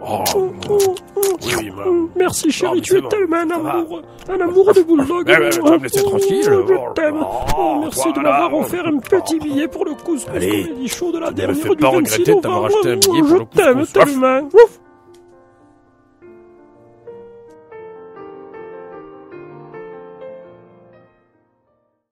Oh, oui, bah. Merci chérie, mais tu es bon, tellement un ça va. amour, un amour de bulldog. Eh, eh ben, tu vas me laisser tranquille. Je t'aime. Oh, oh, Oh, merci toi, de m'avoir offert un petit oh. billet pour le couscous Allez. Comedy Show de la dernière du 26 novembre. Je t'aime tellement. Ouf.